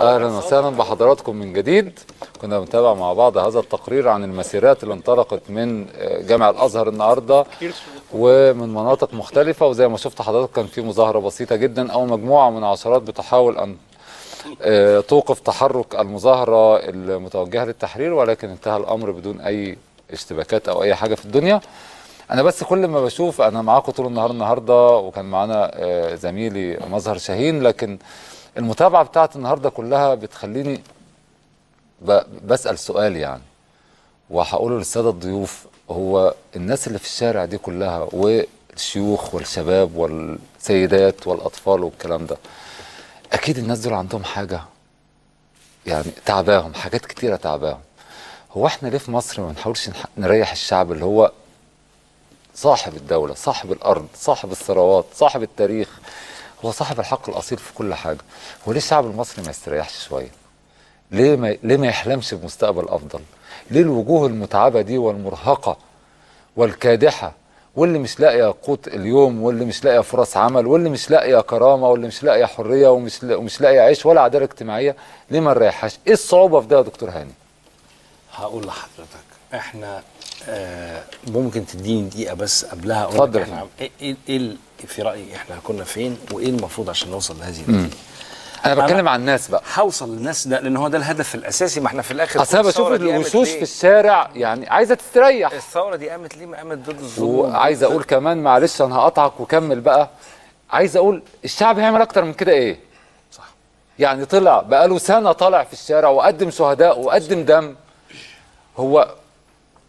أهلا وسهلا بحضراتكم من جديد. كنا بنتابع مع بعض هذا التقرير عن المسيرات اللي انطلقت من جامع الأزهر النهارده ومن مناطق مختلفة. وزي ما شفت حضرتك كان في مظاهرة بسيطة جدا أو مجموعة من عشرات بتحاول أن آه، توقف تحرك المظاهرة المتوجهة للتحرير ولكن انتهى الأمر بدون أي اشتباكات أو أي حاجة في الدنيا. أنا بس كل ما بشوف أنا معاكم طول النهار النهارده وكان معانا آه، زميلي مظهر شاهين لكن المتابعة بتاعت النهارده كلها بتخليني بسأل سؤال يعني. وهقوله للسادة الضيوف هو الناس اللي في الشارع دي كلها والشيوخ والشباب والسيدات والأطفال والكلام ده أكيد الناس دول عندهم حاجة يعني تعباهم حاجات كتيرة تعباهم. هو إحنا ليه في مصر ما نحاولش نح- نريح الشعب اللي هو صاحب الدولة صاحب الأرض صاحب الثروات صاحب التاريخ هو صاحب الحق الأصيل في كل حاجة. هو ليه الشعب المصري ما يستريحش شوية؟ ليه ما, ليه ما يحلمش بمستقبل أفضل؟ ليه الوجوه المتعبة دي والمرهقة والكادحة واللي مش لاقية قوت اليوم واللي مش لاقية فرص عمل واللي مش لاقية كرامة واللي مش لاقية حرية ومش ومش لاقية عيش ولا عدالة اجتماعية ليه ما نريحهاش؟ إيه الصعوبة في ده يا دكتور هاني؟ هقول لحضرتك. إحنا آه ممكن تديني دقيقة بس قبلها أقول اتفضل. إحنا إيه إيه إيه في رأيي إحنا كنا فين وإيه المفروض عشان نوصل لهذه. النتيجة؟ أنا بتكلم عن الناس بقى. هوصل للناس ده لأن هو ده الهدف الأساسي ما إحنا في الآخر أصل أنا بشوف الوشوش؟ في الشارع يعني عايزة تستريح. الثورة دي قامت ليه؟ ما قامت ضد الظلم وعايز أقول كمان معلش أنا هقطعك وكمل بقى. عايز أقول الشعب هيعمل أكتر من كده إيه؟ صح. يعني طلع بقاله سنة طالع في الشارع وقدم شهداء وقدم دم. هو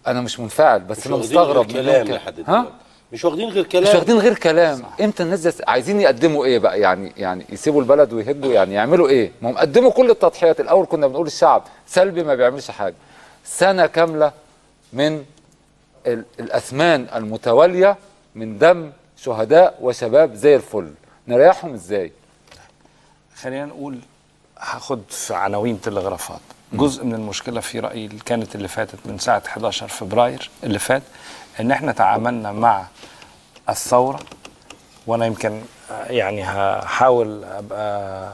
أنا مش منفعل بس مش أنا مستغرب كلام. لحد ها؟ مش واخدين غير مش كلام. واخدين غير كلام. إمتى الناس دي عايزين يقدموا إيه بقى؟ يعني يعني يسيبوا البلد ويهدوا يعني يعملوا إيه؟ ما هم قدموا كل التضحيات. الأول كنا بنقول الشعب سلبي ما بيعملش حاجة. سنة كاملة من ال- الأثمان المتوالية من دم شهداء وشباب زي الفل. نريحهم إزاي؟ خلينا نقول هاخد في عناوين تلغرافات. جزء من المشكلة في رأيي اللي كانت اللي فاتت من ساعة 11 فبراير اللي فات إن إحنا تعاملنا مع الثورة وأنا يمكن آه، يعني هحاول أبقى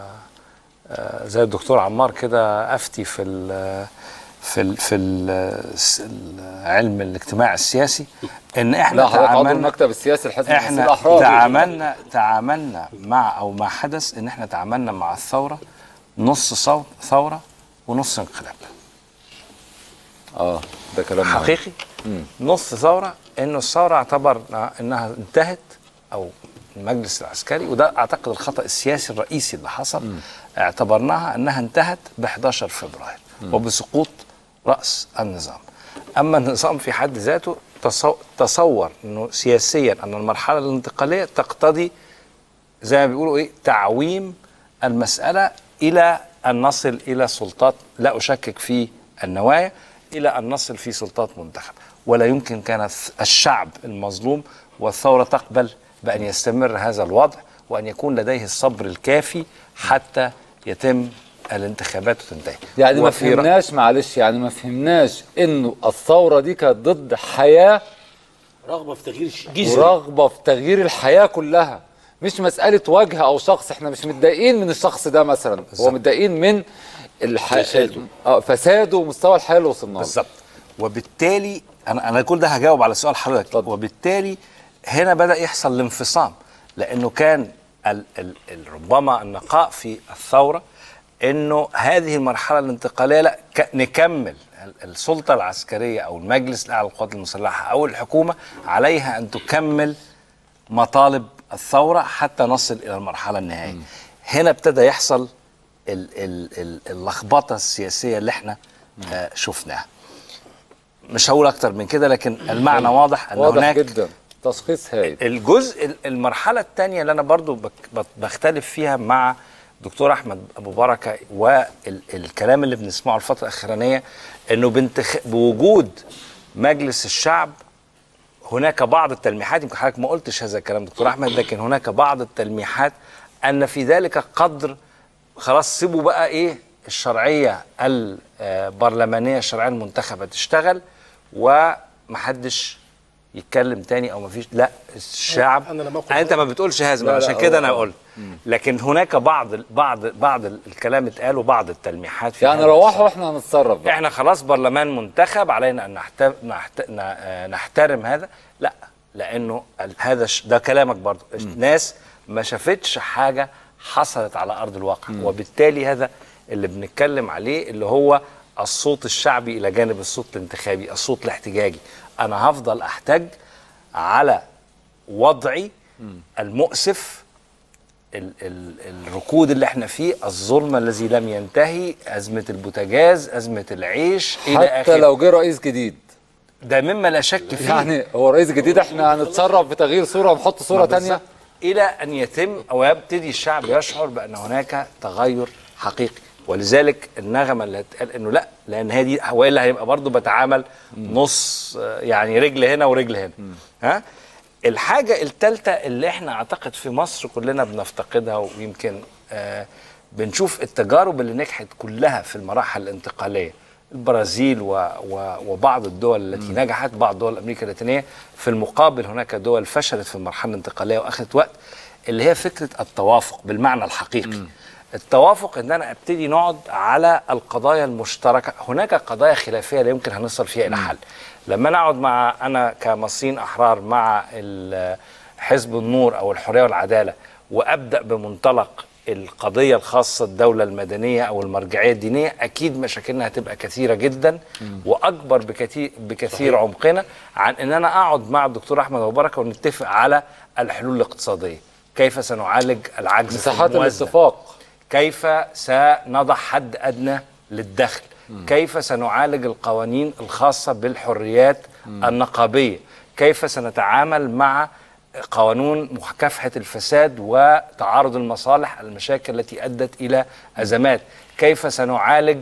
آه، زي الدكتور عمار كده أفتي في ال في ال في ال العلم الاجتماع السياسي إن إحنا لا تعاملنا المكتب السياسي لحزب المصريين إحنا تعاملنا تعاملنا مع أو ما حدث إن إحنا تعاملنا مع الثورة نص صوت ثورة ونص انقلاب. آه ده كلام. حقيقي؟ نص ثورة انه الثورة اعتبرنا إنها انتهت أو المجلس العسكري وده أعتقد الخطأ السياسي الرئيسي اللي حصل. اعتبرناها إنها انتهت ب 11 فبراير وبسقوط رأس النظام. أما النظام في حد ذاته تصو- تصور إنه سياسيا أن المرحلة الانتقالية تقتضي زي ما بيقولوا إيه تعويم المسألة إلى أن نصل إلى سلطات لا أشكك في النوايا إلى أن نصل في سلطات منتخب. ولا يمكن كان الشعب المظلوم والثورة تقبل بأن يستمر هذا الوضع وأن يكون لديه الصبر الكافي حتى يتم الانتخابات وتنتهي. يعني ما فهمناش معلش يعني ما فهمناش إنه الثورة دي كانت ضد حياة رغبة في تغيير جذري ورغبة في تغيير الحياة كلها. مش مسألة وجه أو شخص إحنا مش متضايقين من الشخص ده مثلا. هو متضايقين من الح... فساده. آه فساده ومستوى الحياة اللي وصلنا له. بالظبط. وبالتالي أنا أنا كل ده هجاوب على سؤال حضرتك. وبالتالي هنا بدأ يحصل الانفصام لأنه كان ال ال ال ربما النقاء في الثورة إنه هذه المرحلة الانتقالية لا ك- نكمل ال- السلطة العسكرية أو المجلس الأعلى للقوات المسلحة أو الحكومة عليها أن تكمل مطالب الثورة حتى نصل إلى المرحلة النهائية. هنا ابتدى يحصل ال- ال- ال- اللخبطة السياسية اللي إحنا آه، شفناها. مش هقول أكتر من كده لكن المعنى واضح إن واضح هناك جدا. تشخيص هايل. الجزء ال- المرحلة الثانية اللي أنا برضو بختلف فيها مع دكتور أحمد أبو بركة والكلام اللي بنسمعه الفترة الأخرانية إنه. بوجود مجلس الشعب هناك بعض التلميحات يمكن حضرتك ما قلتش هذا الكلام دكتور أحمد لكن هناك بعض التلميحات أن في ذلك قدر خلاص سيبوا بقى إيه؟ الشرعية البرلمانية الشرعية المنتخبة تشتغل ومحدش يتكلم تاني أو مفيش لا الشعب أنا لما أخد أنت ما بتقولش لا، عشان كده أنا أقول لكن هناك بعض بعض بعض الكلام اتقال وبعض التلميحات في يعني روحوا وإحنا هنتصرف بقى. إحنا خلاص برلمان منتخب علينا أن نحت... نحت... ن- آه، نحترم هذا. لا لأنه هذا ش... ده كلامك برضو ناس ما شافتش حاجة حصلت على أرض الواقع. وبالتالي هذا اللي بنتكلم عليه اللي هو الصوت الشعبي إلى جانب الصوت الانتخابي الصوت الاحتجاجي. أنا هفضل احتج على وضعي المؤسف ال ال الركود اللي إحنا فيه الظلم الذي لم ينتهي أزمة البوتاجاز أزمة العيش إلى حتى آخره. لو جه رئيس جديد. ده مما لا شك فيه. يعني هو رئيس جديد إحنا هنتصرف في تغيير صورة ونحط صورة تانية. إلى أن يتم أو يبتدي الشعب يشعر بأن هناك تغير حقيقي. ولذلك النغمة اللي هتقال إنه لأ لأن هذه وإلا هيبقى برضه بتعامل نص آه، يعني رجل هنا ورجل هنا. ها؟ الحاجة الثالثة اللي إحنا أعتقد في مصر كلنا بنفتقدها ويمكن آه بنشوف التجارب اللي نجحت كلها في المراحل الانتقالية. البرازيل و و وبعض الدول التي نجحت بعض دول أمريكا اللاتينية. في المقابل هناك دول فشلت في المرحلة الانتقالية وأخذت وقت اللي هي فكرة التوافق بالمعنى الحقيقي. التوافق إن أنا أبتدي نقعد على القضايا المشتركة. هناك قضايا خلافية لا يمكن هنصل فيها إلى حل. لما أنا أقعد مع أنا كمصريين أحرار مع حزب النور أو الحرية والعدالة وأبدأ بمنطلق القضية الخاصة الدولة المدنية أو المرجعية الدينية أكيد مشاكلنا هتبقى كثيرة جدا وأكبر بكثير بكثير عمقنا عن إن أنا أقعد مع الدكتور أحمد أبو بركة ونتفق على الحلول الاقتصادية. كيف سنعالج العجز مساحات. الاتفاق. كيف سنضع حد أدنى للدخل؟ كيف سنعالج القوانين الخاصة بالحريات النقابية؟ كيف سنتعامل مع قانون مكافحة الفساد وتعارض المصالح المشاكل التي أدت إلى أزمات؟ كيف سنعالج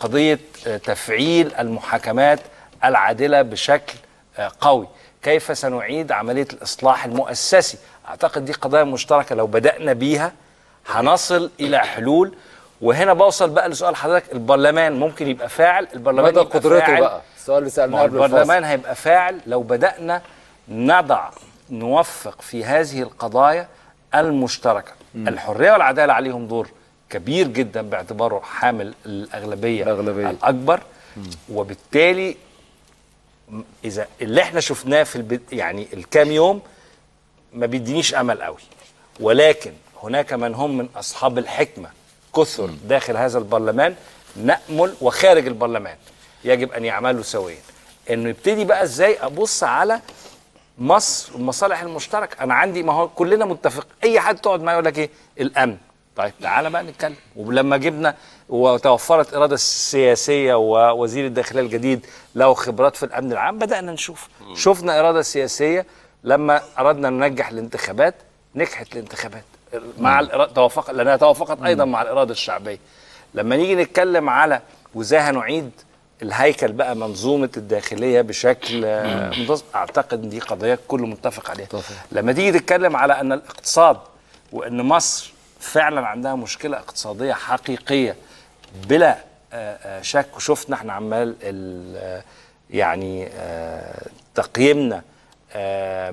قضية آه، تفعيل المحاكمات العادلة بشكل قوي؟ كيف سنعيد عملية الإصلاح المؤسسي؟ أعتقد دي قضايا مشتركة لو بدأنا بيها هنصل إلى حلول. وهنا بوصل بقى لسؤال حضرتك البرلمان ممكن يبقى فاعل؟ البرلمان مدى يبقى قدرته فاعل. بقى؟ السؤال اللي سألناه قبل البرلمان هيبقى فاعل لو بدأنا نضع نوفق في هذه القضايا المشتركة. الحرية والعدالة عليهم دور كبير جدا باعتباره حامل الأغلبية, الأغلبية. الأكبر. وبالتالي م- إذا اللي إحنا شفناه في البد... يعني الكام يوم ما بيدينيش أمل قوي. ولكن هناك من هم من أصحاب الحكمة كثر داخل هذا البرلمان نأمل وخارج البرلمان يجب أن يعملوا سويا. إنه يبتدي بقى إزاي؟ أبص على مصر والمصالح المشتركة. أنا عندي ما هو كلنا متفق أي حد تقعد معاه يقول لك إيه؟ الأمن. طيب تعالى بقى نتكلم. ولما جبنا وتوفرت إرادة سياسية ووزير الداخلية الجديد له خبرات في الأمن العام بدأنا نشوف. شفنا إرادة سياسية لما أردنا ننجح الانتخابات نجحت الانتخابات. مع الإرادة توافق لأنها توافقت أيضا مع الإرادة الشعبية. لما نيجي نتكلم على وازاي هنعيد الهيكل بقى منظومة الداخلية بشكل منتظم أعتقد إن دي قضايا كل متفق عليها. لما تيجي تتكلم على إن الاقتصاد وإن مصر فعلا عندها مشكلة اقتصادية حقيقية بلا آه، آه، شك وشفنا إحنا عمال ال- آه، يعني تقييمنا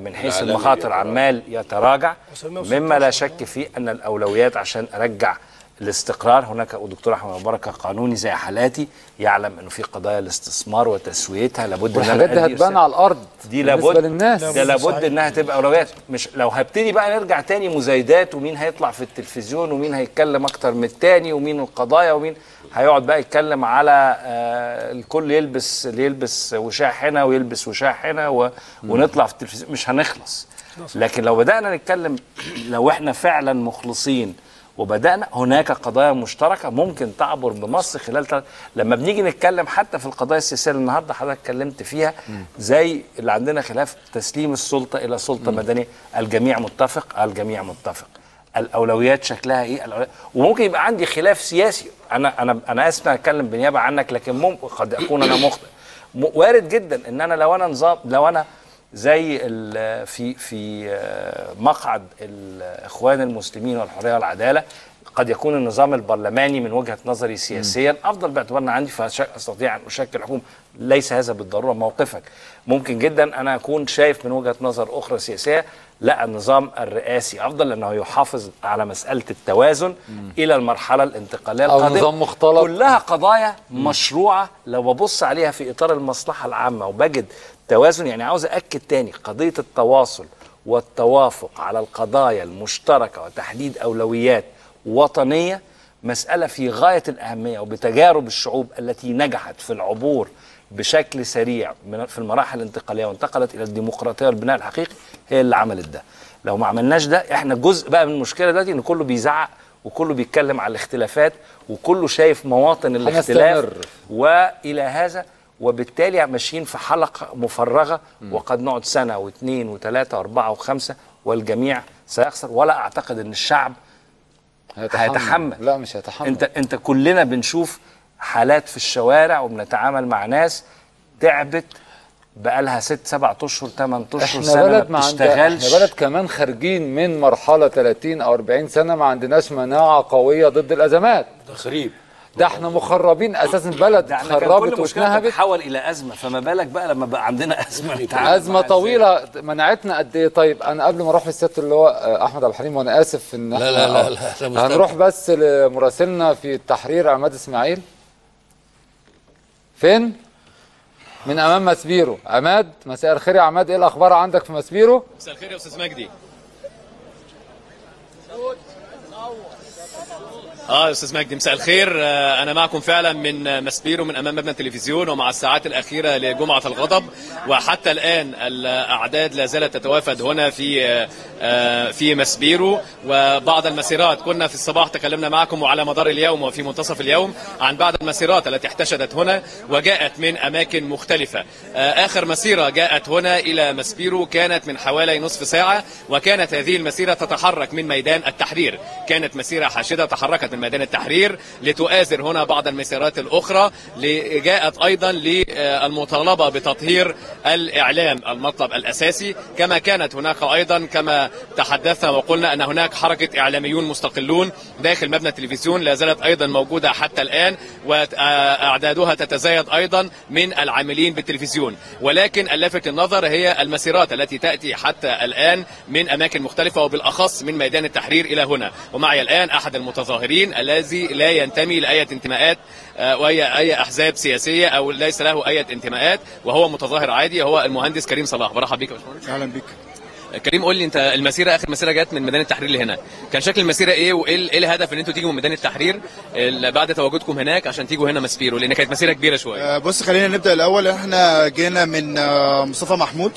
من حيث المخاطر. عمال يتراجع. مما لا 16 شك فيه أن الأولويات عشان أرجع الاستقرار هناك ودكتور أحمد بركه قانوني زي حالاتي يعلم إنه في قضايا الاستثمار وتسويتها لابد إن أنا والحاجات دي هتبان على الأرض دي بالنسبة لابد للناس. ده لابد إنها تبقى أولويات. مش لو هبتدي بقى نرجع تاني مزايدات ومين هيطلع في التلفزيون ومين هيتكلم أكتر من التاني ومين القضايا ومين هيقعد بقى يتكلم على آه الكل يلبس اللي يلبس وشاح هنا ويلبس وشاح هنا و... ونطلع في التلفزيون. مش هنخلص. لكن لو بدأنا نتكلم لو إحنا فعلا مخلصين وبدأنا هناك قضايا مشتركة ممكن تعبر بمصر خلال تل... لما بنيجي نتكلم حتى في القضايا السياسية اللي النهارده حضرتك اتكلمت فيها زي اللي عندنا خلاف تسليم السلطة إلى سلطة مدنية. الجميع متفق الجميع متفق. الأولويات شكلها إيه؟ الأولويات. وممكن يبقى عندي خلاف سياسي. أنا أنا أنا آسف اتكلم بنيابة عنك لكن ممكن قد أكون أنا مخطئ. وارد جدا إن أنا لو أنا نظام لو أنا زي في في آه، مقعد الإخوان المسلمين والحرية والعدالة قد يكون النظام البرلماني من وجهة نظري سياسيا أفضل باعتبارنا عندي فاستطيع أن أشكل حكومه ليس هذا بالضرورة موقفك. ممكن جدا أنا أكون شايف من وجهة نظر أخرى سياسية لا النظام الرئاسي أفضل لأنه يحافظ على مسألة التوازن إلى المرحلة الانتقالية أو القادمة. نظام مختلط. كلها قضايا مشروعة لو ببص عليها في إطار المصلحة العامة وبجد توازن يعني عاوز اكد تاني قضية التواصل والتوافق على القضايا المشتركة وتحديد أولويات وطنية مسألة في غاية الأهمية وبتجارب الشعوب التي نجحت في العبور بشكل سريع من- في المراحل الانتقالية وانتقلت إلى الديمقراطية والبناء الحقيقي هي اللي عملت ده. لو ما عملناش ده إحنا جزء بقى من المشكلة دلوقتي إن كله بيزعق وكله بيتكلم على الاختلافات وكله شايف مواطن الاختلاف. وإلى هذا وبالتالي ماشيين في حلقة مفرغة وقد نقعد سنة واثنين وثلاثة وأربعة وخمسة والجميع سيخسر. ولا أعتقد إن الشعب هيتحمل. لا مش هيتحمل. انت انت كلنا بنشوف حالات في الشوارع وبنتعامل مع ناس تعبت بقالها ست سبع أشهر ثمان أشهر إحنا سنة بلد ما عندنا إحنا بتشتغلش بلد كمان خارجين من مرحلة 30 أو 40 سنة ما عندناش مناعة قوية ضد الأزمات. تخريب ده إحنا مخربين أساسا بلد ده إحنا كان خربت واتنهبت. تتحول إلى أزمة فما بالك بقى لما بقى عندنا أزمة أزمة طويلة. منعتنا قد إيه؟ طيب أنا قبل ما أروح للست اللي هو آه، أحمد عبد الحليم وأنا آسف إن لا إحنا لا لا آه، لا، مستمتع. هنروح بس لمراسلنا في التحرير عماد إسماعيل. فين؟ من أمام مسبيرو. عماد مساء الخير يا عماد. إيه الأخبار عندك في مسبيرو؟ مساء الخير يا أستاذ مجدي. آه أستاذ مجدي مساء الخير. آه، أنا معكم فعلا من آه، مسبيرو من أمام مبنى التلفزيون ومع الساعات الأخيرة لجمعة الغضب. وحتى الآن الأعداد لا زالت تتوافد هنا في آه، آه، في مسبيرو وبعض المسيرات كنا في الصباح تكلمنا معكم وعلى مدار اليوم وفي منتصف اليوم عن بعض المسيرات التي احتشدت هنا وجاءت من أماكن مختلفة. آه، آخر مسيرة جاءت هنا إلى مسبيرو كانت من حوالي نصف ساعة وكانت هذه المسيرة تتحرك من ميدان التحرير. كانت مسيرة حاشدة تحركت من ميدان التحرير لتؤازر هنا بعض المسيرات الأخرى ل- جاءت أيضا للمطالبة بتطهير الإعلام المطلب الأساسي. كما كانت هناك أيضا كما تحدثنا وقلنا أن هناك حركة إعلاميون مستقلون داخل مبنى التلفزيون لا زالت أيضا موجودة حتى الآن وأعدادها تتزايد أيضا من العاملين بالتلفزيون. ولكن اللافت النظر هي المسيرات التي تأتي حتى الآن من أماكن مختلفة وبالأخص من ميدان التحرير إلى هنا. ومعي الآن أحد المتظاهرين الذي لا ينتمي لأي انتماءات آه، واي أي أحزاب سياسية أو ليس له أي انتماءات وهو متظاهر عادي هو المهندس كريم صلاح. برحب بيك يا باشمهندس. أهلا بيك. كريم قول لي أنت المسيرة آخر مسيرة جت من ميدان التحرير لهنا. كان شكل المسيرة إيه وإيه إيه الهدف ان أنتوا تيجوا من ميدان التحرير ال- بعد تواجدكم هناك عشان تيجوا هنا مسبيرو لأن كانت مسيرة كبيرة شوية. آه، بص خلينا نبدأ الأول. إحنا جينا من آه، مصطفى محمود.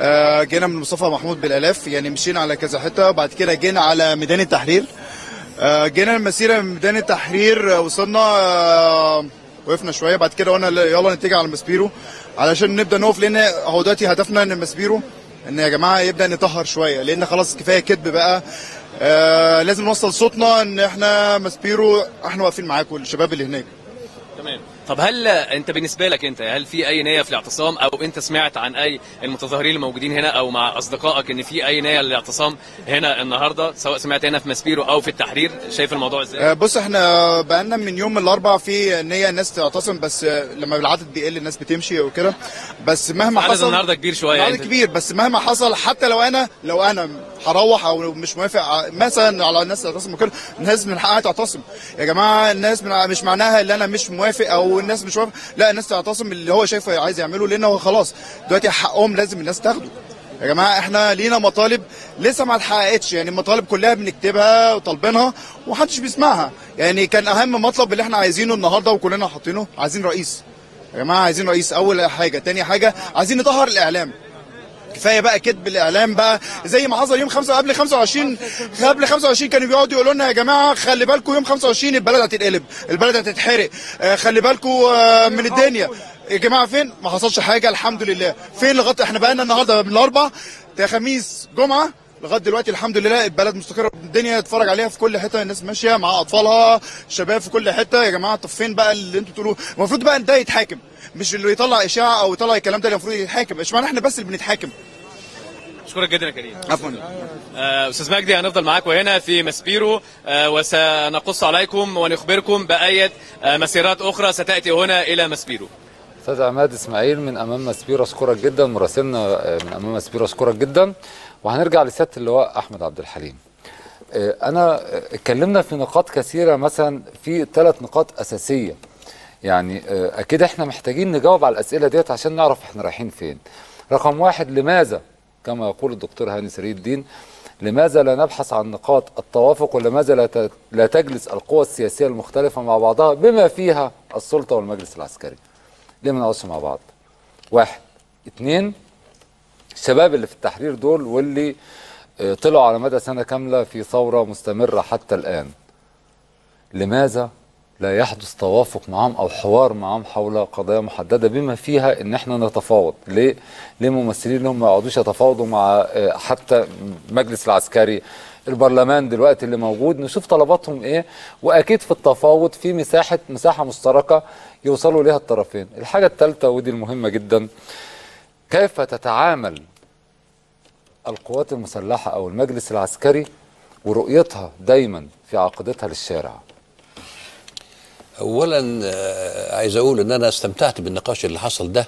آه، جينا من مصطفى محمود بالالاف يعني مشينا على كذا حتة وبعد كده جينا على ميدان التحرير. آه، جينا المسيرة من ميدان التحرير آه، وصلنا آه، وقفنا شوية بعد كده قلنا لا، يلا نتجه على مسبيرو علشان نبدأ نقف لأن هو دلوقتي هدفنا إن مسبيرو إن يا جماعة يبدأ نطهر شوية لأن خلاص كفاية كذب بقى. آه لازم نوصل صوتنا إن إحنا مسبيرو إحنا واقفين معاكم الشباب اللي هناك. طب هل انت بالنسبة لك انت هل في أي نية في الاعتصام؟ أو انت سمعت عن أي المتظاهرين اللي موجودين هنا أو مع أصدقائك إن في أي نية للاعتصام هنا النهارده سواء سمعت هنا في مسبيرو أو في التحرير؟ شايف الموضوع إزاي؟ آه، بص إحنا بقالنا من يوم الأربعاء في نية الناس تعتصم بس آه، لما العدد بيقل الناس بتمشي وكده. بس مهما حصل النهارده كبير شوية العدد انت- كبير بس مهما حصل حتى لو أنا لو أنا هروح أو مش موافق ع- مثلا على الناس تعتصم وكده الناس من حقها تعتصم يا جماعة الناس مش معناها إن أنا مش موافق أو الناس مش موافق لا الناس تعتصم اللي هو شايفه عايز يعمله لأن هو خلاص دلوقتي حقهم لازم الناس تاخده. يا جماعة إحنا لينا مطالب لسه ما اتحققتش. يعني المطالب كلها بنكتبها وطالبينها ومحدش بيسمعها. يعني كان أهم مطلب اللي إحنا عايزينه النهارده وكلنا حاطينه عايزين رئيس. يا جماعة عايزين رئيس أول حاجة. تاني حاجة عايزين نطهر الإعلام. كفاية بقى كذب الإعلام بقى. زي ما حصل يوم 5 قبل 25 قبل 25 كانوا بيقعدوا يقولوا لنا يا جماعة خلي بالكم يوم 25 البلد هتتقلب البلد هتتحرق. آه، خلي بالكم آه، من الدنيا. يا جماعة فين؟ ما حصلش حاجة الحمد لله. فين لغاية؟ إحنا بقى لنا النهارده من الاربع خميس جمعة. لغاية دلوقتي الحمد لله البلد مستقرة الدنيا اتفرج عليها في كل حتة الناس ماشية مع أطفالها شباب في كل حتة. يا جماعة طب فين بقى اللي أنتوا بتقولوه؟ المفروض بقى ده يتحاكم. مش اللي يطلع إشاعة أو يطلع الكلام ده اللي المفروض يتحاكم. اشمعنى إحنا بس اللي بنتحاكم. أشكرك جدا يا كريم. عفوا. آه، أستاذ مجدي هنفضل معاكم هنا في مسبيرو آه، وسنقص عليكم ونخبركم بأية آه، مسيرات أخرى ستأتي هنا إلى مسبيرو أستاذ عماد إسماعيل من أمام مسبيرو أشكرك جدا. مراسلنا آه، من أمام مسبيرو أشكرك جدا. وهنرجع لسياده اللواء أحمد عبد الحليم. آه، أنا اتكلمنا في نقاط كثيرة مثلا في ثلاث نقاط أساسية. يعني آه، أكيد إحنا محتاجين نجاوب على الأسئلة ديت عشان نعرف إحنا رايحين فين. رقم واحد لماذا كما يقول الدكتور هاني سري الدين لماذا لا نبحث عن نقاط التوافق ولماذا لا تجلس القوى السياسية المختلفة مع بعضها بما فيها السلطة والمجلس العسكري؟ ليه ما نقعدش مع بعض؟ واحد. اتنين الشباب اللي في التحرير دول واللي آه، طلعوا على مدى سنة كاملة في ثورة مستمرة حتى الآن لماذا لا يحدث توافق معهم أو حوار معهم حول قضايا محددة بما فيها إن إحنا نتفاوض. ليه؟ ليه ممثلين لهم ما يقعدوش يتفاوضوا مع آه، حتى المجلس العسكري البرلمان دلوقتي اللي موجود نشوف طلباتهم إيه؟ وأكيد في التفاوض في مساحة مساحة مشتركة يوصلوا ليها الطرفين. الحاجة الثالثه ودي المهمة جدا كيف تتعامل القوات المسلحة أو المجلس العسكري ورؤيتها دايما في عقيدتها للشارع؟ اولا آه، عايز أقول إن أنا استمتعت بالنقاش اللي حصل ده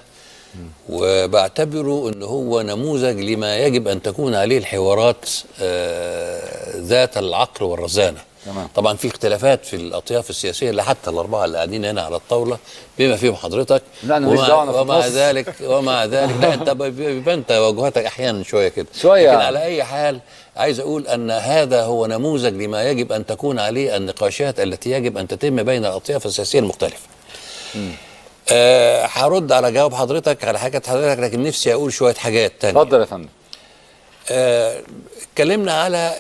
وبعتبره إن هو نموذج لما يجب أن تكون عليه الحوارات آه، ذات العقل والرزانة. تمام. طبعا في اختلافات في الأطياف السياسية اللي حتى الأربعة اللي قاعدين هنا على الطاولة بما فيهم حضرتك لا، أنا ومع- ومع. ذلك ومع ذلك. لا أنت بيبان توجهاتك أحيانا شوية كده. شوية. لكن. على أي حال عايز أقول أن هذا هو نموذج لما يجب أن تكون عليه النقاشات التي يجب أن تتم بين الأطياف السياسية المختلفة. آه، هرد على جواب حضرتك على حاجات حضرتك لكن نفسي أقول شوية حاجات تانية. اتفضل يا فندم. اتكلمنا على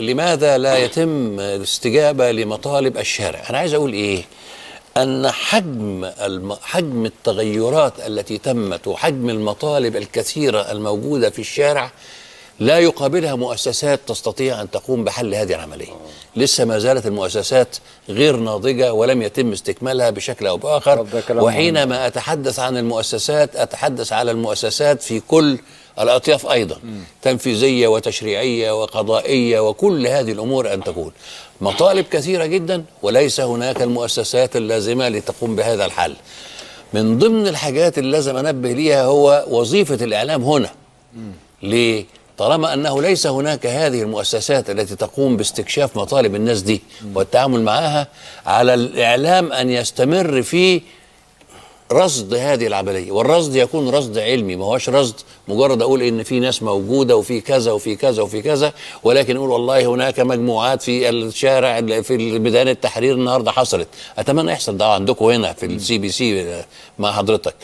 لماذا لا يتم الاستجابة لمطالب الشارع. أنا عايز أقول إيه؟ أن حجم الم... حجم التغيرات التي تمت وحجم المطالب الكثيرة الموجودة في الشارع لا يقابلها مؤسسات تستطيع أن تقوم بحل هذه العملية. لسه ما زالت المؤسسات غير ناضجة ولم يتم استكمالها بشكل أو بآخر. وحينما أتحدث عن المؤسسات أتحدث على المؤسسات في كل الأطياف أيضا تنفيذية وتشريعية وقضائية وكل هذه الأمور أن تكون. مطالب كثيرة جدا وليس هناك المؤسسات اللازمة لتقوم بهذا الحل. من ضمن الحاجات اللي لازم أنبه ليها هو وظيفة الإعلام هنا. ليه؟ طالما أنه ليس هناك هذه المؤسسات التي تقوم باستكشاف مطالب الناس دي والتعامل معها على الإعلام أن يستمر في رصد هذه العملية والرصد يكون رصد علمي ما هوش رصد مجرد أقول إن في ناس موجودة وفي كذا وفي كذا وفي كذا ولكن أقول والله هناك مجموعات في الشارع في ميدان التحرير النهارده حصلت. أتمنى يحصل ده عندكم هنا في ال CBC مع حضرتك.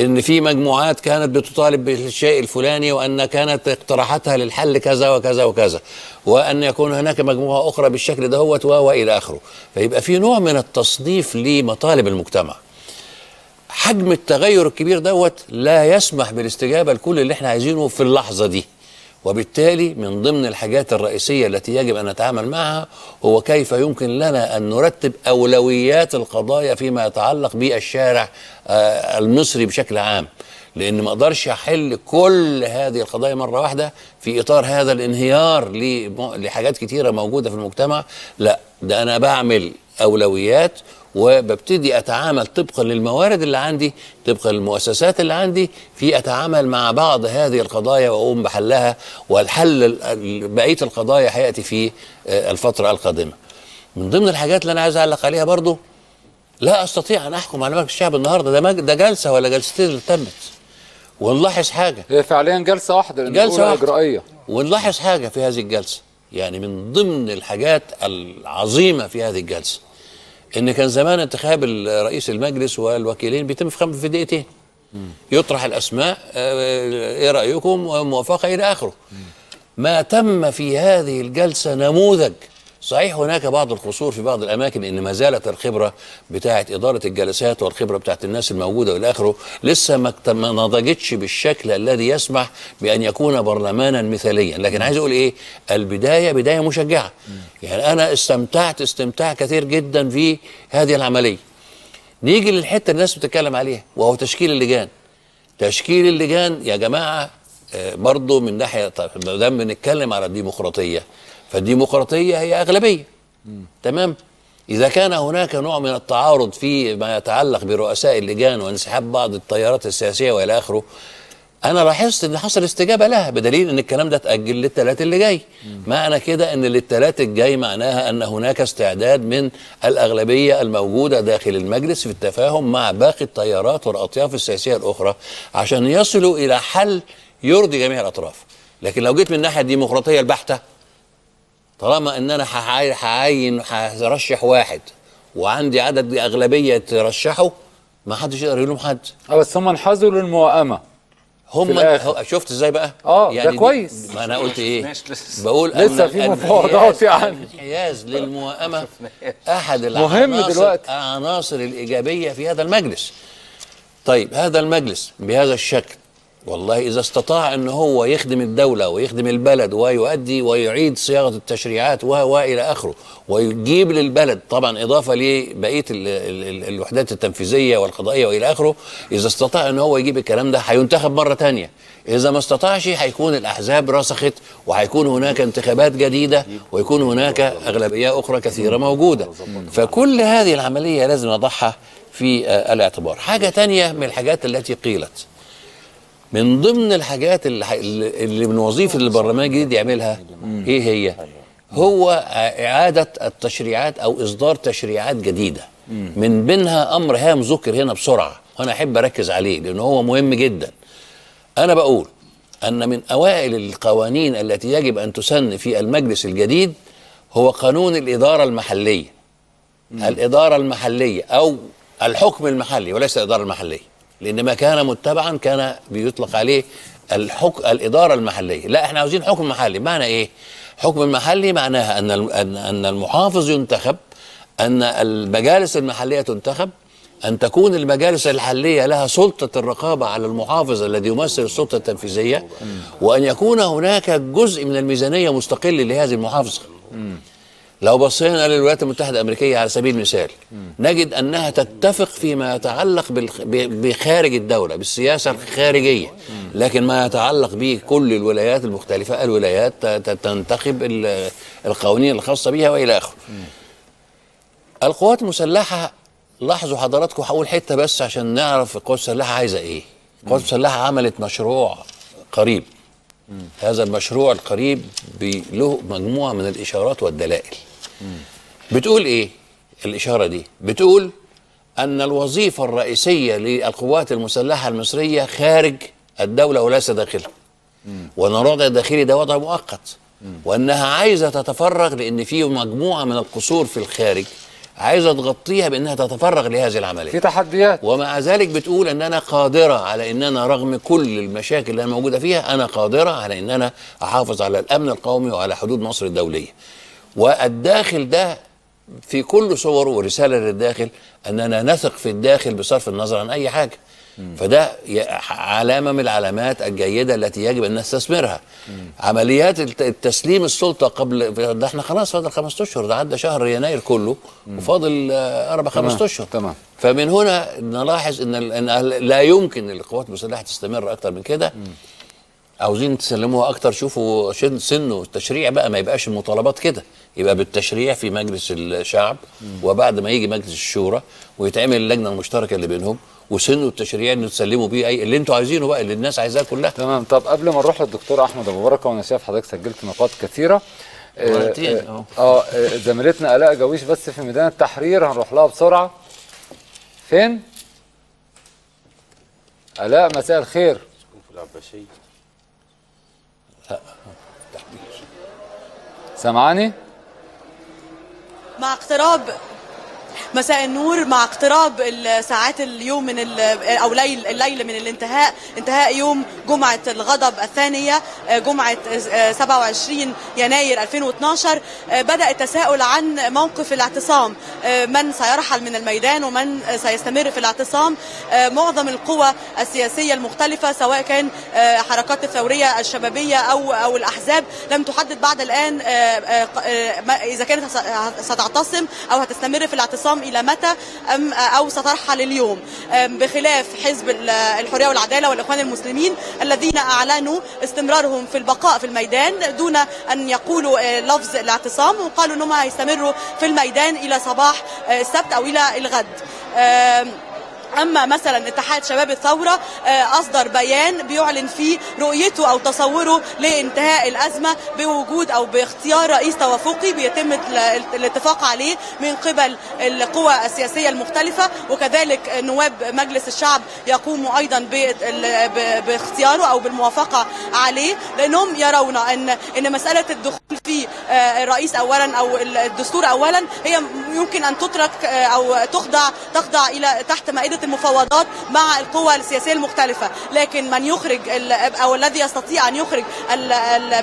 إن في مجموعات كانت بتطالب بالشيء الفلاني وأن كانت اقتراحاتها للحل كذا وكذا وكذا وأن يكون هناك مجموعة أخرى بالشكل دهوت وإلى آخره. فيبقى في نوع من التصنيف لمطالب المجتمع. حجم التغير الكبير دوت لا يسمح بالاستجابة لكل اللي إحنا عايزينه في اللحظة دي. وبالتالي من ضمن الحاجات الرئيسية التي يجب أن نتعامل معها هو كيف يمكن لنا أن نرتب أولويات القضايا فيما يتعلق بالشارع آه، المصري بشكل عام. لأن ما أقدرش أحل كل هذه القضايا مرة واحدة في إطار هذا الانهيار لحاجات كتيرة موجودة في المجتمع. لا ده أنا بعمل أولويات وببتدي أتعامل طبقا للموارد اللي عندي طبقا للمؤسسات اللي عندي في أتعامل مع بعض هذه القضايا وأقوم بحلها والحل ال- ال- بقية القضايا هيأتي في آه، الفترة القادمة. من ضمن الحاجات اللي أنا عايز أعلق عليها برضو لا أستطيع أن أحكم على مجلس الشعب النهارده ده ده جلسة ولا جلستين اللي تمت. ونلاحظ حاجة هي فعليا لأن جلسة الأولى واحدة. إجرائية ونلاحظ حاجة في هذه الجلسة يعني من ضمن الحاجات العظيمة في هذه الجلسة إن كان زمان انتخاب رئيس المجلس والوكيلين بيتم في في دقيقتين. يطرح الأسماء آه، إيه رأيكم؟ وموافقة إلى آخره. ما تم في هذه الجلسة نموذج صحيح هناك بعض القصور في بعض الأماكن إن ما زالت الخبرة بتاعه إدارة الجلسات والخبرة بتاعه الناس الموجودة والى آخره لسه ما نضجتش بالشكل الذي يسمح بأن يكون برلمانا مثاليا. لكن عايز أقول إيه؟ البداية بداية مشجعة. يعني أنا استمتعت استمتاع كثير جدا في هذه العملية. نيجي للحتة اللي الناس بتتكلم عليها وهو تشكيل اللجان. تشكيل اللجان يا جماعة آه، برضه من ناحية ما دام بنتكلم على الديمقراطية فالديمقراطية هي أغلبية. تمام؟ إذا كان هناك نوع من التعارض في ما يتعلق برؤساء اللجان وانسحاب بعض التيارات السياسية وإلى آخره أنا لاحظت إن حصل استجابة لها بدليل إن الكلام ده اتاجل للثلاث اللي جاي. معنى كده إن للثلاث الجاي معناها إن هناك استعداد من الأغلبية الموجودة داخل المجلس في التفاهم مع باقي التيارات والأطياف السياسية الأخرى عشان يصلوا إلى حل يرضي جميع الأطراف. لكن لو جيت من الناحية الديمقراطية البحتة طالما إن أنا هعين هرشح واحد وعندي عدد أغلبية ترشحه ما حدش يقدر يلوم حد آه بس هم انحازوا للموائمة هم شفت إزاي بقى؟ آه، ده دي- كويس. ما أنا قلت إيه؟ بقول لسه في الانحياز- مفاوضات يعني. الانحياز للموائمة أحد مهم العناصر دلوقتي. العناصر الإيجابية في هذا المجلس طيب هذا المجلس بهذا الشكل والله إذا استطاع أن هو يخدم الدولة ويخدم البلد ويؤدي ويعيد صياغة التشريعات وإلى آخره ويجيب للبلد طبعا إضافة لبقية ال- ال- ال- الوحدات التنفيذية والقضائية وإلى آخره إذا استطاع أن هو يجيب الكلام ده هينتخب مرة تانية. إذا ما استطاعش هيكون الأحزاب رسخت وهيكون هناك انتخابات جديدة ويكون هناك أغلبية أخرى كثيرة موجودة. فكل هذه العملية لازم نضعها في آه، الاعتبار. حاجة تانية من الحاجات التي قيلت. من ضمن الحاجات اللي, اللي من وظيفة البرلمان الجديد يعملها إيه هي؟ هو إعادة التشريعات أو إصدار تشريعات جديدة. من بينها أمر هام ذكر هنا بسرعة وأنا أحب أركز عليه لأنه هو مهم جدا. أنا بقول أن من أوائل القوانين التي يجب أن تسن في المجلس الجديد هو قانون الإدارة المحلية. الإدارة المحلية أو الحكم المحلي وليس الإدارة المحلية. لأن ما كان متبعا كان بيطلق عليه الحك... الإدارة المحلية. لا إحنا عاوزين حكم محلي. معنى إيه؟ حكم المحلي معناها أن أن المحافظ ينتخب أن المجالس المحلية تنتخب أن تكون المجالس الحلية لها سلطة الرقابة على المحافظ الذي يمثل السلطة التنفيذية وأن يكون هناك جزء من الميزانية مستقل لهذه المحافظة. لو بصينا للولايات المتحدة الأمريكية على سبيل المثال نجد أنها تتفق فيما يتعلق بخارج الدولة بالسياسة الخارجية. لكن ما يتعلق به كل الولايات المختلفة الولايات تنتخب ال- القوانين الخاصة بها وإلى آخره. القوات المسلحة لاحظوا حضراتكم هقول حتة بس عشان نعرف القوات المسلحة عايزة إيه. القوات المسلحة عملت مشروع قريب. هذا المشروع القريب له مجموعة من الإشارات والدلائل. بتقول إيه الإشارة دي؟ بتقول أن الوظيفة الرئيسية للقوات المسلحة المصرية خارج الدولة وليس داخلها. وأن الوضع الداخلي ده وضع مؤقت. وأنها عايزة تتفرغ لأن في مجموعة من القصور في الخارج عايزة تغطيها بأنها تتفرغ لهذه العملية. في تحديات. ومع ذلك بتقول أن أنا قادرة على أن أنا رغم كل المشاكل اللي أنا موجودة فيها أنا قادرة على أن أنا أحافظ على الأمن القومي وعلى حدود مصر الدولية. والداخل ده في كل صوره ورساله للداخل أننا نثق في الداخل بصرف النظر عن أي حاجة. فده علامة من العلامات الجيدة التي يجب أن نستثمرها. عمليات الت- التسليم السلطة قبل ده إحنا خلاص فاضل خمس أشهر ده عدى شهر يناير كله وفاضل آه، أربع خمس أشهر تمام. فمن هنا نلاحظ إن لا يمكن القوات المسلحة تستمر أكتر من كده عاوزين تسلموها أكتر شوفوا شن- سنه التشريع بقى ما يبقاش المطالبات كده. يبقى بالتشريع في مجلس الشعب وبعد ما يجي مجلس الشورى ويتعمل اللجنة المشتركة اللي بينهم وسنه التشريع إنه تسلموا بيه اي اللي أنتوا عايزينه بقى اللي الناس عايزاه كلها. تمام. طب قبل ما نروح للدكتور أحمد أبو بركة وأنا شايف حضرتك سجلت نقاط كثيرة. آه، آه، أهو. آه آه، زميلتنا ألاء جويش بس في ميدان التحرير. هنروح لها بسرعة. فين؟ ألاء مساء الخير. في العباسية سامعاني؟ مع اقتراب. مساء النور مع اقتراب ساعات اليوم من أو ليل الليل من الانتهاء. انتهاء يوم جمعة الغضب الثانية جمعة 27 يناير 2012 بدأ التساؤل عن موقف الاعتصام. من سيرحل من الميدان ومن سيستمر في الاعتصام؟ معظم القوى السياسية المختلفة سواء كان حركات الثورية الشبابية أو أو الأحزاب لم تحدد بعد الآن ما- إذا كانت ستعتصم أو هتستمر في الاعتصام. الاعتصام إلى متى أم أو سترحل اليوم بخلاف حزب ال- الحرية والعدالة والإخوان المسلمين الذين أعلنوا استمرارهم في البقاء في الميدان دون أن يقولوا آه، لفظ الاعتصام وقالوا إنهم هيستمروا في الميدان إلى صباح آه، السبت أو إلى الغد. أما مثلا اتحاد شباب الثورة آه، أصدر بيان بيعلن فيه رؤيته أو تصوره لإنتهاء الأزمة بوجود أو باختيار رئيس توافقي بيتم ال- الاتفاق عليه من قبل القوى السياسية المختلفة وكذلك نواب مجلس الشعب يقوموا أيضا باختياره أو بالموافقة عليه لأنهم يرون ان إن مسألة الدخول في آه، الرئيس اولا أو الدستور اولا هي يمكن أن تترك آه، أو تخضع تخضع إلى تحت مائدة المفاوضات مع القوى السياسية المختلفة. لكن من يخرج أو الذي يستطيع أن يخرج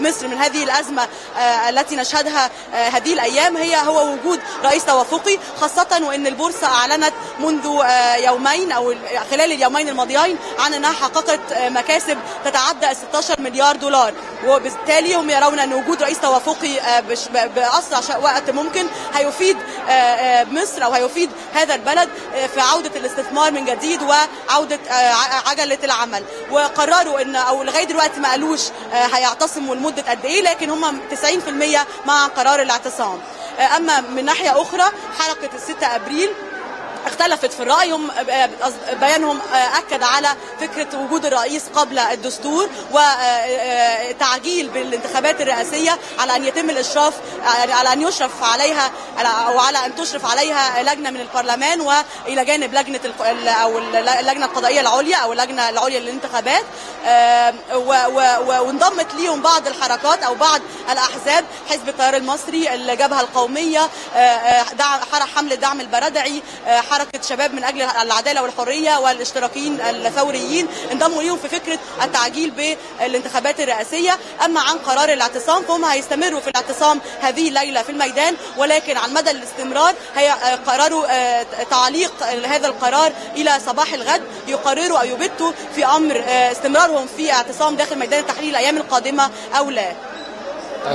مصر من هذه الأزمة آه، التي نشهدها آه، هذه الأيام هي هو وجود رئيس توافقي خاصة وإن البورصة أعلنت منذ آه، يومين أو خلال اليومين الماضيين عن أنها حققت مكاسب تتعدى 16 مليار دولار. وبالتالي هم يرون أن وجود رئيس توافقي بأسرع وقت ممكن هيفيد مصر أو هيفيد هذا البلد في عودة الاستثمار من جديد وعودة آه، عجلة العمل. وقرروا إن أو لغاية دلوقتي ما قالوش آه، هيعتصموا لمدة قد إيه لكن هم 90% مع قرار الاعتصام. آه، أما من ناحية أخرى حركه الستة أبريل اختلفت في الرأي هم بيانهم أكد على فكرة وجود الرئيس قبل الدستور وتعجيل بالانتخابات الرئاسية على أن يتم الإشراف على أن يشرف عليها أو على أن تشرف عليها لجنة من البرلمان وإلى جانب لجنة أو اللجنة القضائية العليا أو اللجنة العليا للانتخابات آه، وانضمت ليهم بعض الحركات أو بعض الأحزاب حزب التيار المصري الجبهة القومية آه، آه، حملة دعم البردعي آه، حركة شباب من أجل العدالة والحرية والاشتراكيين الثوريين انضموا ليهم في فكرة التعجيل بالانتخابات الرئاسية. أما عن قرار الاعتصام فهم هيستمروا في الاعتصام هذه الليلة في الميدان ولكن على مدى الاستمرار هي آه، آه، تعليق هذا القرار إلى صباح الغد. يقرروا أو يبتوا في أمر آه، استمرارهم في اعتصام داخل ميدان التحرير الأيام القادمة أو لا.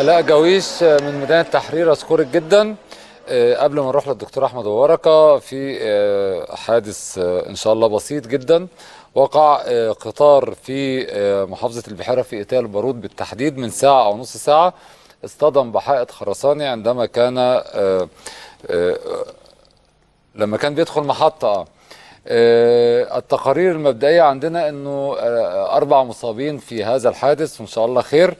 آلاء جويش من ميدان التحرير أشكرك جدا. آه، قبل ما نروح للدكتور أحمد وبركة في آه، حادث آه، إن شاء الله بسيط جدا. وقع آه، قطار في آه، محافظة البحيرة في إيتاي البارود بالتحديد من ساعة أو نص ساعة. اصطدم بحائط خرساني عندما كان آه، آه، لما كان بيدخل محطة. آه. آه، التقارير المبدئية عندنا إنه آه، أربع مصابين في هذا الحادث. وان شاء الله خير.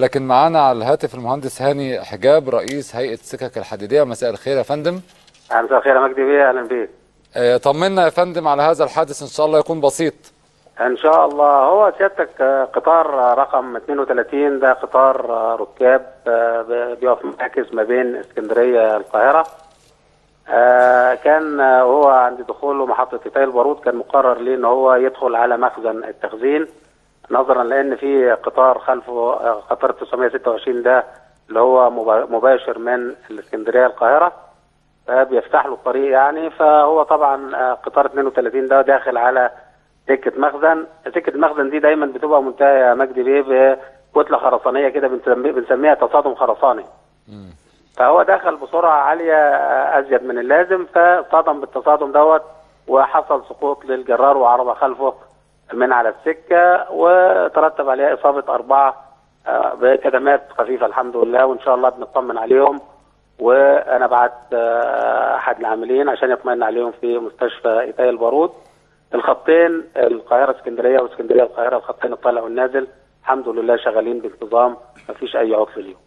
لكن معانا على الهاتف المهندس هاني حجاب رئيس هيئة السكك الحديدية. مساء الخير يا فندم. مساء الخير يا مجدي بيه. أهلا بيك آه، طمنا يا فندم على هذا الحادث. إن شاء الله يكون بسيط. إن شاء الله. هو سيادتك آه، قطار آه، رقم 32 ده قطار آه، ركاب بيقف منعكس ما بين اسكندرية القاهرة. كان هو عند دخوله محطة ايتاي البارود كان مقرر ليه إن هو يدخل على مخزن التخزين. نظرا لأن في قطار خلفه قطار 926 ده اللي هو مبا- مباشر من الإسكندرية القاهرة بيفتح له الطريق يعني فهو طبعا آه، قطار 32 ده داخل على سكة مخزن. سكة المخزن دي دايما بتبقى منتهية يا مجدي بيه بكتله خرسانية كده بنسمي- بنسميها تصادم خرساني. فهو دخل بسرعة عالية آه، أزيد من اللازم فصدم بالتصادم دوت وحصل سقوط للجرار وعرض خلفه. من على السكة وترتب عليها إصابة أربعة آه، بكدمات خفيفة الحمد لله وإن شاء الله بنطمن عليهم. وأنا بعت آه، أحد العاملين عشان يطمئن عليهم في مستشفى إيتاي البارود. الخطين القاهرة اسكندرية واسكندرية القاهرة الخطين الطالع والنازل الحمد لله شغالين بانتظام مفيش أي عطل ليهم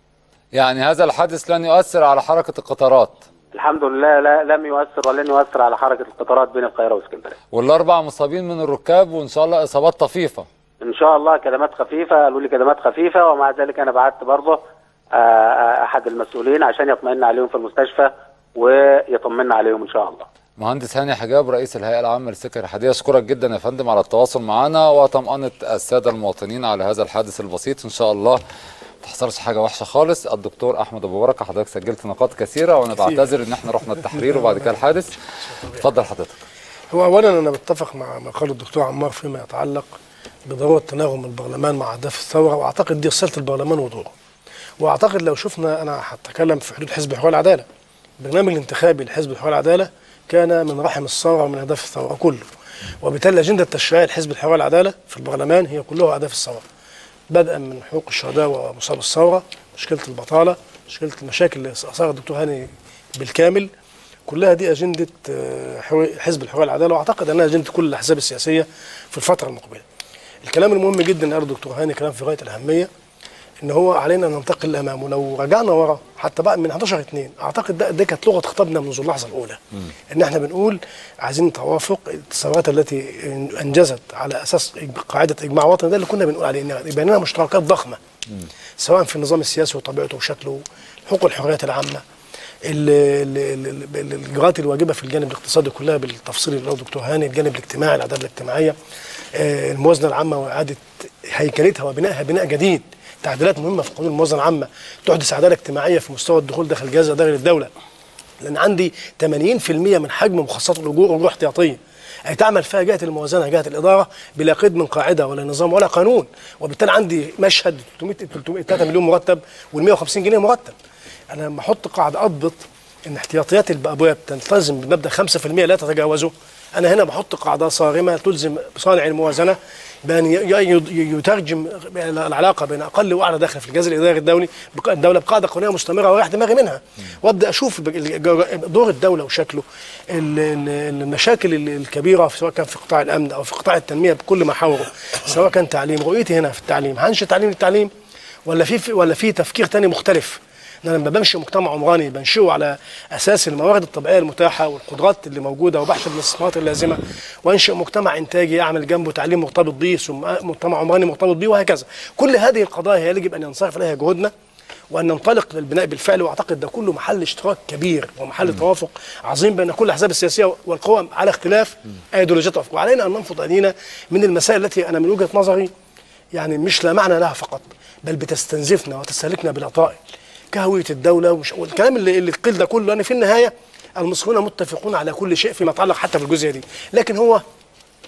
يعني هذا الحادث لن يؤثر على حركة القطارات. الحمد لله لا لم يؤثر ولن يؤثر على حركة القطارات بين القاهرة واسكندرية. والأربع مصابين من الركاب وإن شاء الله إصابات طفيفة إن شاء الله كدمات خفيفة قالوا لي كدمات خفيفة ومع ذلك أنا بعت برضه آه، آه، أحد المسؤولين عشان يطمئن عليهم في المستشفى ويطمنا عليهم إن شاء الله. مهندس هاني حجاب رئيس الهيئة العامة للسكك الحديدية أشكرك جدا يا فندم على التواصل معنا وطمأنة السادة المواطنين على هذا الحادث البسيط إن شاء الله. تحصلش حاجة وحشة خالص. الدكتور أحمد أبو بركة حضرتك سجلت نقاط كثيرة وأنا بعتذر إن إحنا رحنا التحرير وبعد كده الحادث. اتفضل حضرتك. هو اولا أنا بتفق مع ما قاله الدكتور عمار فيما يتعلق بضرورة تناغم البرلمان مع أهداف الثورة وأعتقد دي رساله البرلمان ودوره. وأعتقد لو شفنا أنا هتكلم في حدود حزب الحريه والعداله. البرنامج الانتخابي لحزب الحريه والعداله كان من رحم الثورة ومن أهداف الثورة كله. وبالتالي الاجنده التشريعيه لحزب الحريه والعداله في البرلمان هي كلها أهداف الثورة. بدءا من حقوق الشهداء ومصاب الثورة مشكلة البطالة مشكلة المشاكل اللي اثارها الدكتور هاني بالكامل كلها دي أجندة آه، حزب الحريه والعداله وأعتقد إنها أجندة كل الأحزاب السياسية في الفترة المقبلة. الكلام المهم جدا اللي قاله الدكتور هاني كلام في غاية الأهمية إن هو علينا أن ننتقل للامام ولو رجعنا ورا حتى بقى من 11 2 أعتقد ده دي كانت لغة خطابنا منذ اللحظة الأولى. إن إحنا بنقول عايزين توافق الثورات التي أنجزت على أساس قاعدة إجماع وطني ده اللي كنا بنقول عليه إن يبقى لنا مشتركات ضخمة. سواء في النظام السياسي وطبيعته وشكله حقوق الحريات العامة ال- ال- ال- ال- الإجراءات الواجبة في الجانب الاقتصادي كلها بالتفصيل اللي الدكتور هاني الجانب الاجتماعي العدالة الاجتماعية آه، الموازنة العامة وإعادة هيكلتها وبنائها بناء جديد. تعديلات مهمة في قانون الموازنة العامة تحدث عداله اجتماعية في مستوى الدخول داخل الجهاز الاداري للدولة. لأن عندي 80% من حجم مخصصات الاجور اجور احتياطيه أي تعمل فيها جهة الموازنة جهة الإدارة بلا قيد من قاعدة ولا نظام ولا قانون. وبالتالي عندي مشهد 300 300 3 مليون مرتب وال 150 جنيه مرتب. أنا لما أحط قاعدة أضبط إن احتياطيات الابواب تلتزم بمبدأ 5% لا تتجاوزه أنا هنا بحط قاعدة صارمه تلزم صانع الموازنة بأن يترجم العلاقة بين أقل وأعلى دخل في الجهاز الإداري الدولي الدولة بقاعدة قانونيه مستمرة واريح دماغي منها. وأبدأ أشوف دور الدولة وشكله. ال- ال- المشاكل ال- الكبيرة سواء كان في قطاع الأمن أو في قطاع التنمية بكل محاوره سواء كان تعليم رؤيتي هنا في التعليم هنشئ تعليم للتعليم ولا في ولا في تفكير تاني مختلف. أنا لما بمشي مجتمع عمراني بنشئه على أساس الموارد الطبيعية المتاحة والقدرات اللي موجودة وبحث الاستثمارات اللازمة وأنشئ مجتمع إنتاجي أعمل جنبه تعليم مرتبط به ثم مجتمع عمراني مرتبط به وهكذا. كل هذه القضايا هي يجب أن ينصرف إليها جهودنا وأن ننطلق للبناء بالفعل. وأعتقد ده كله محل اشتراك كبير ومحل توافق عظيم بين كل الأحزاب السياسية والقوى على اختلاف ايديولوجيات وعلينا أن ننفض ايدينا من المسائل التي أنا من وجهة نظري يعني مش لا معنى لها فقط بل بتستنزفنا وتستهلكنا طائل كهوية الدولة ومش والكلام اللي اللي قيل ده كله. يعني في النهاية المصريون متفقون على كل شيء فيما يتعلق حتى في الجزئية دي. لكن هو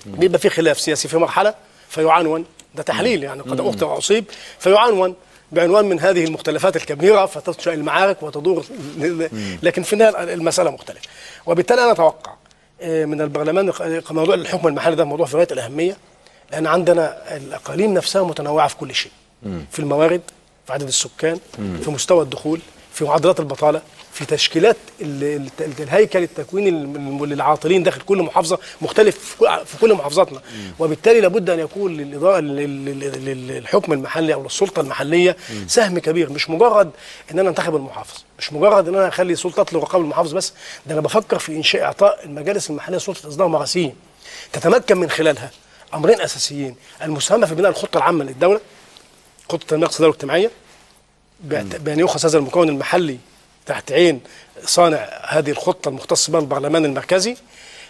بيبقى في خلاف سياسي في مرحلة فيعنون ده تحليل يعني قد اخطئ وأصيب. فيعنون بعنوان من هذه المختلفات الكبيرة فتنشأ المعارك وتدور لكن في النهاية المسألة مختلفة. وبالتالي أنا أتوقع آه، من البرلمان موضوع الحكم المحلي ده موضوع في غاية الأهمية. لأن عندنا الأقاليم نفسها متنوعة في كل شيء. في الموارد في عدد السكان في مستوى الدخول في معدلات البطالة في تشكيلات ال- ال- الهيكل التكويني لل- للعاطلين داخل كل محافظة مختلف في كل- محافظاتنا. وبالتالي لابد أن يكون للإضاءة لل- لل- لل- للحكم المحلي أو للسلطه المحلية سهم كبير. مش مجرد إن أنا أنتخب المحافظ مش مجرد إن أنا أخلي سلطات لرقابة المحافظ بس ده أنا بفكر في إنشاء إعطاء المجالس المحلية سلطه إصدار مراسيم تتمكن من خلالها أمرين أساسيين المساهمة في بناء الخطة العامة للدولة خطه التنميه الاقتصاديه والاجتماعيه بأت- بأن يؤخذ هذا المكون المحلي تحت عين صانع هذه الخطة المختص بها البرلمان المركزي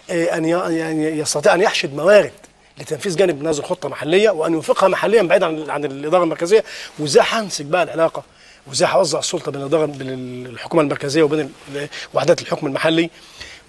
آه، أن ي- يعني يستطيع أن يحشد موارد لتنفيذ جانب من هذه الخطة محلية وأن ينفقها محليا بعيدا عن عن الإدارة المركزية وإزاي هنسج بقى العلاقة وإزاي هوزع السلطة بين الإدارة بين الحكومة المركزية وبين وحدات الحكم المحلي.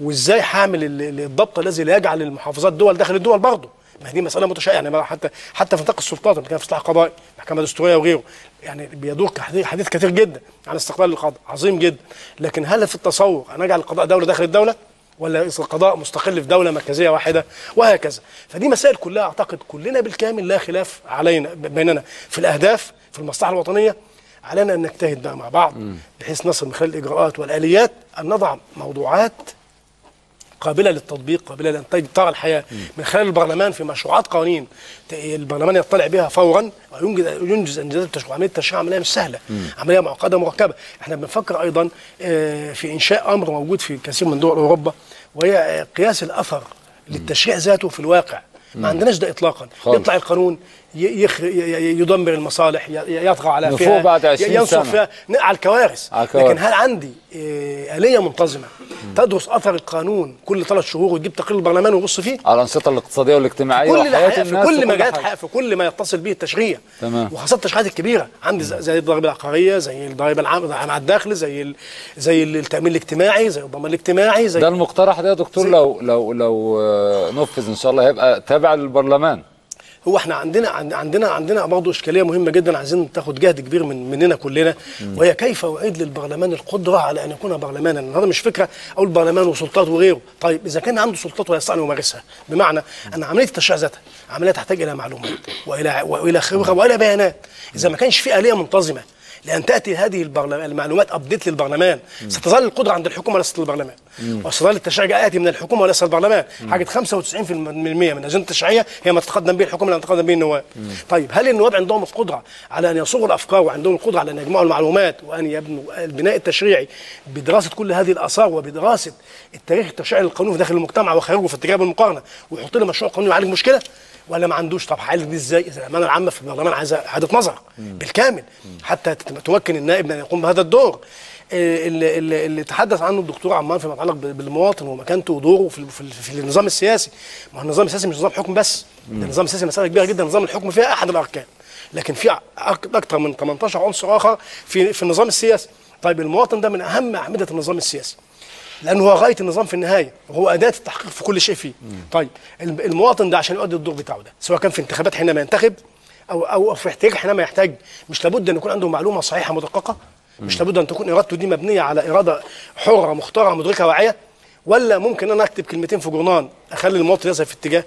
وإزاي هعمل ال- ال- الضبط الذي لا يجعل المحافظات دول داخل الدول برضه؟ ما هي دي مسألة متشائمة يعني حتى حتى في نطاق السلطات اللي كان في إصلاح قضائي محكمة دستورية وغيره. يعني بيدور حديث كثير جدا عن استقلال القضاء عظيم جدا. لكن هل في التصور أن أجعل القضاء دولة داخل الدولة؟ ولا القضاء مستقل في دولة مركزية واحدة؟ وهكذا. فدي مسائل كلها أعتقد كلنا بالكامل لا خلاف علينا بيننا. في الأهداف في المصلحة الوطنية علينا أن نجتهد بقى مع بعض بحيث نصل من خلال الإجراءات والآليات أن نضع موضوعات قابلة للتطبيق قابلة لإنتاج طاقة الحياة. من خلال البرلمان في مشروعات قوانين البرلمان يطلع بها فورا وينجز ينجز إنجازات التشريع عملية التشريع عملية مش سهلة عملية معقدة مركبه إحنا بنفكر أيضا آه، في إنشاء أمر موجود في كثير من دول أوروبا وهي آه، قياس الأثر للتشريع ذاته في الواقع. ما عندناش ده اطلاقا. خالص. يطلع القانون يدمر المصالح يطغى على فئة بعد 20 ي- ينصر سنة. فيها ن- على الكوارث. على الكوارث. لكن هل عندي آه، آلية منتظمة تدرس أثر القانون كل ثلاث شهور وتجيب تقرير البرلمان ويبص فيه؟ على الأنشطة الاقتصادية والاجتماعية كل في الناس كل مجالات في كل ما يتصل به التشريع. تمام. وخاصة التشريعات الكبيرة. عندي زي زي الضريبة العقارية زي الضريبة العامة على الدخل زي ال- زي التأمين الاجتماعي زي الضمان الاجتماعي زي ده المقترح ده يا دكتور لو لو لو آه، نفذ إن شاء الله هيبقى تابع للبرلمان. هو إحنا عندنا عند- عندنا عندنا برضه إشكالية مهمة جدا عايزين تاخد جهد كبير من مننا كلنا وهي كيف أعيد للبرلمان القدرة على أن يكون برلمانا؟ هذا مش فكرة أقول برلمان وسلطات وغيره. طيب إذا كان عنده سلطات ويستطيع ان يمارسها بمعنى أن عملية التشريع ذاتها عملية تحتاج إلى معلومات والى وإلى خبرة وإلى بيانات. إذا ما كانش في آلية منتظمة لأن تأتي هذه البرلمان المعلومات ابديت للبرلمان ستظل القدرة عند الحكومة وليست للبرلمان وستظل التشريع ياتي من الحكومة وليس البرلمان حاجة 95% من الاجنده التشريعيه هي ما تتقدم به الحكومة لا تتقدم به النواب. طيب هل النواب عندهم القدرة على أن يصوغوا الأفكار وعندهم القدرة على أن يجمعوا المعلومات وأن يبنوا البناء التشريعي بدراسة كل هذه الآثار وبدراسة التاريخ التشريعي للقانون في داخل المجتمع وخارجه في اتجاه بالمقارنه ويحط لنا مشروع قانوني يعالج مشكلة؟ ولا ما عندوش؟ طب هيعالج دي إزاي؟ اذا الامانه العامة في البرلمان عايزه اعاده نظر بالكامل. حتى تمكن النائب من أن يقوم بهذا الدور. إيه اللي, اللي, تحدث عنه الدكتور عمان فيما يتعلق بال- بالمواطن ومكانته ودوره في, في, في النظام السياسي. ما هو النظام السياسي مش نظام حكم بس. ده النظام السياسي مسألة كبيرة جدا. نظام الحكم فيها أحد الأركان. لكن في أكثر من 18 عنصر آخر في في النظام السياسي. طيب المواطن ده من أهم أعمدة النظام السياسي. لأنه هو غاية النظام في النهاية وهو أداة التحقيق في كل شيء فيه. طيب الم- المواطن ده عشان يؤدي الدور بتاعه ده سواء كان في انتخابات حينما ينتخب أو أو في احتياج حينما يحتاج مش لابد أن يكون عنده معلومة صحيحة مدققة؟ مش لابد أن تكون إرادته دي مبنية على إرادة حرة مختارة مدركة واعية؟ ولا ممكن أنا أكتب كلمتين في جورنال أخلي المواطن يذهب في اتجاه؟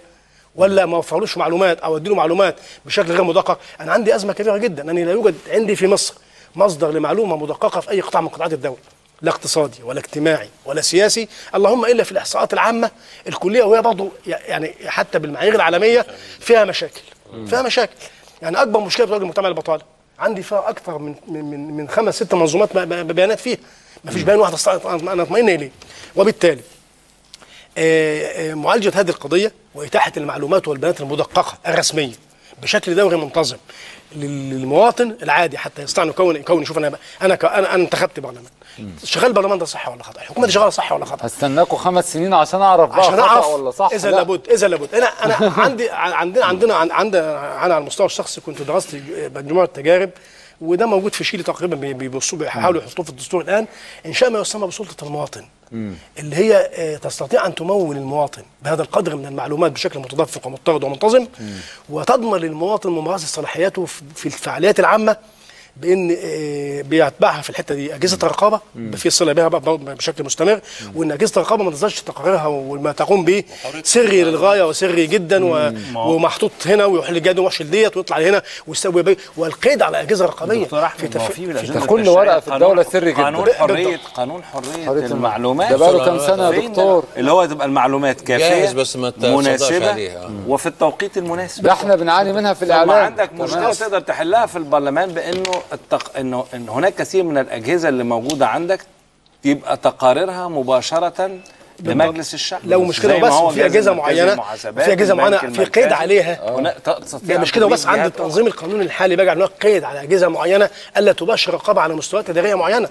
ولا ما أوفرلوش معلومات أو أديله معلومات بشكل غير مدقق؟ أنا عندي أزمة كبيرة جدا اني لا يوجد عندي في مصر مصدر لمعلومة مدققة في أي قطاع من قطاعات الدولة. لا اقتصادي ولا اجتماعي ولا سياسي اللهم إلا في الإحصاءات العامة الكلية وهي برضه يعني حتى بالمعايير العالمية فيها مشاكل فيها مشاكل. يعني أكبر مشكلة بتواجه المجتمع البطالة. عندي فيها أكثر من من من, خمس ست منظومات بيانات فيها. ما فيش بيان واحد أنا أطمئن إليه. وبالتالي آه، آه، معالجة هذه القضية وإتاحة المعلومات والبيانات المدققة الرسمية. بشكل دوري منتظم لل- للمواطن العادي حتى يستطيع انه يكون يكون يشوف أنا أنا أنا انتخبت برلمان. شغال البرلمان ده صح ولا خطأ؟ الحكومة دي شغالة صح ولا خطأ؟ هستناكم خمس سنين عشان أعرف بقى عشان خطأ أعرف. ولا صح. إذا لا. لابد إذا لابد. أنا أنا عندي عندنا عندنا عن- عندنا أنا على المستوى الشخصي كنت درست مجموعه تجارب وده موجود في شيلي تقريبا بي- بيبصوا بيحاولوا يحطوه في الدستور الآن. انشاء ما يسمى بسلطة المواطن اللي هي آه، تستطيع أن تمول المواطن بهذا القدر من المعلومات بشكل متدفق ومضطرد ومنتظم. وتضمن للمواطن ممارسة صلاحياته في الفعاليات العامة. بإن آه، بيتبعها في الحتة دي. أجهزة الرقابة في صله بها بشكل مستمر وإن أجهزة الرقابة ما تنزلش تقاريرها وما تقوم به سري للغاية وسري جدا و... ومحطوط هنا ويروح لجد ويوحش ديت ويطلع هنا ويسوي بيه والقيد على أجهزة رقابية. دكتور أحمد ما هو تف- في كل ورقة في الدولة سري جدا. قانون بالضبط. حريه قانون حرية, حرية المعلومات. ده بقاله كام سنة يا؟ دكتور؟ اللي هو تبقى المعلومات كافية بس ما مناسبة عليها. وفي التوقيت المناسب. ده إحنا بنعاني منها في الإعلام. عندك مشكلة تقدر تحلها في البرلمان بإنه التق... إنه إن هناك كثير من الأجهزة اللي موجودة عندك يبقى تقاريرها مباشرة لمجلس الشعب. لو مش كده بس جهاز أجهزة معينة في أجهزة معينة في قيد. عليها. ده مش كده بس عند التنظيم القانوني الحالي بقى إنه قيد على أجهزة معينة ألا تباشر رقابه على مستويات إدارية معينة.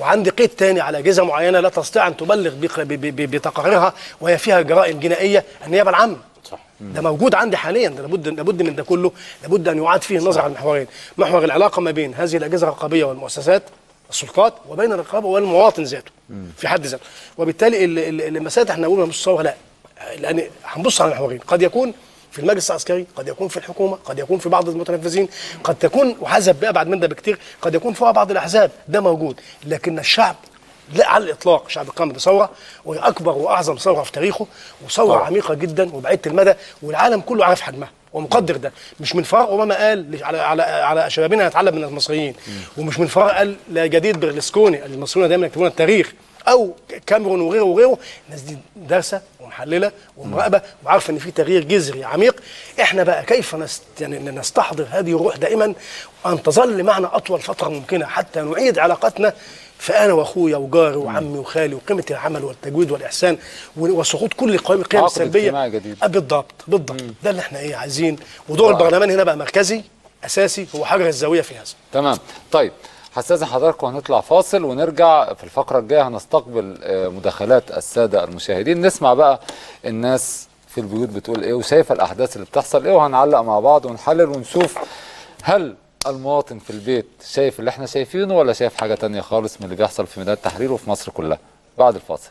وعندي قيد تاني على أجهزة معينة لا تستطيع أن تبلغ بتقاريرها وهي فيها جرائم جنائية النيابة العامة. صح. ده موجود عندي حاليا. ده لابد لابد من ده كله. لابد أن يعاد فيه النظر على المحورين محور العلاقة ما بين هذه الأجهزة الرقابية والمؤسسات السلطات وبين الرقابة والمواطن ذاته في حد ذاته. وبالتالي ال- ال- المسائل إحنا نقول مش لا. لأن هنبص على المحورين. قد يكون في المجلس العسكري قد يكون في الحكومة قد يكون في بعض المتنفذين قد تكون وحسب بقى بعد من ده بكتير قد يكون فيها بعض الأحزاب. ده موجود. لكن الشعب لا على الإطلاق شعب قام بثورة وهي أكبر وأعظم ثورة في تاريخه وثورة عميقة جدا وبعيدة المدى والعالم كله عارف حجمها ومقدر ده. مش من فراغ أوباما قال على على على شبابنا نتعلم من المصريين. ومش من فراغ قال لا جديد برلسكوني المصريون دايما يكتبون التاريخ. أو كاميرون وغيره وغيره. الناس دي دارسة ومحللة ومراقبة وعارفة إن في تغيير جذري عميق. إحنا بقى كيف نست يعني نستحضر هذه الروح دائما؟ وأن تظل معنا أطول فترة ممكنة حتى نعيد علاقتنا فأنا وأخويا وجاري وعمي وخالي وقيمة العمل والتجويد والإحسان وسقوط كل قيم القيم السلبية. آه بالضبط بالضبط. ده اللي إحنا إيه عايزين. ودور البرلمان هنا بقى مركزي أساسي هو حجر الزاوية في هذا. تمام. طيب هستأذن حضرتك وهنطلع فاصل ونرجع في الفقرة الجاية هنستقبل آه، مداخلات السادة المشاهدين. نسمع بقى الناس في البيوت بتقول إيه وشايفة الأحداث اللي بتحصل إيه وهنعلق مع بعض ونحلل ونشوف هل المواطن في البيت شايف اللي إحنا شايفينه ولا شايف حاجة تانية خالص من اللي بيحصل في ميدان التحرير وفي مصر كلها؟ بعد الفاصل.